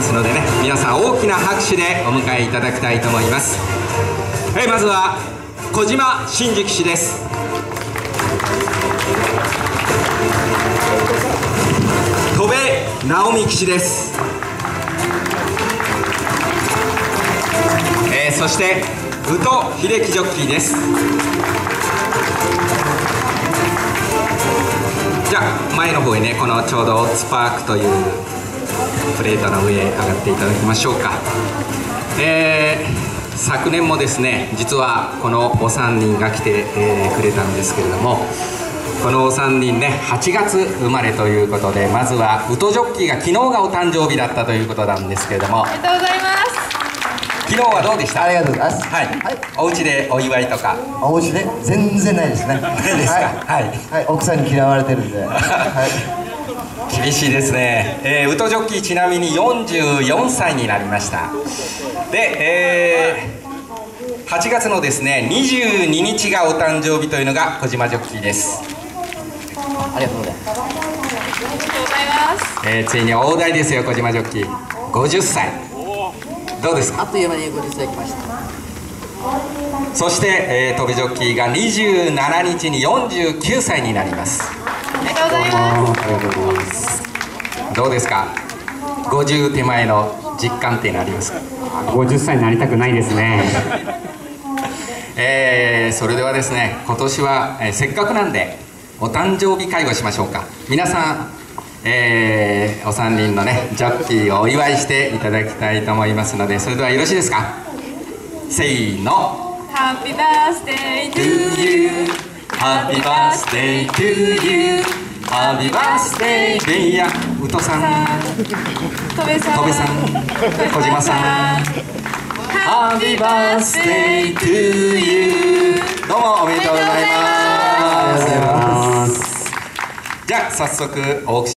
ますのでね皆さん大きな拍手でお迎えいただきたいと思います。はいまずは小島真嗣氏です。戸部直美騎士です、えーそして宇都秀樹ジョッキーです。じゃあ前の方へねこのちょうどスパークというプレートの上へ上がっていただきましょうか、えー昨年もですね実はこのお三人が来て、えーくれたんですけれどもこのお三人ね8月生まれということでまずはウトジョッキーが昨日がお誕生日だったということなんですけれどもありがとうございます昨日はどうでした？ありがとうございます。はい、お家でお祝いとか？お家で？全然ないですね。ないですか？はいはい。奥さんに嫌われてるんで。はい。厳しいですね、えーウトジョッキーちなみに44歳になりました。で、えー8月のですね22日がお誕生日というのが小島ジョッキーです、ありがとうございます。えーついに大台ですよ小島ジョッキー。50歳。どうですか？あっという間に50歳来ました。そして、えー、飛びジョッキーが27日に49歳になります。ありがとうございますどうですか？50手前の実感っていうのありますか？50歳になりたくないですね。えーそれではですね今年は、えーせっかくなんでお誕生日会をしましょうか。皆さん、えーお三人のねジョッキーをお祝いしていただきたいと思いますのでそれではよろしいですか？せーの。Happy birthday to you Happy birthday to you Happy birthday dear 宇都さん戸部さん戸部さん小島さん Happy birthday to you どうもおめでとうございますじゃあ早速オークション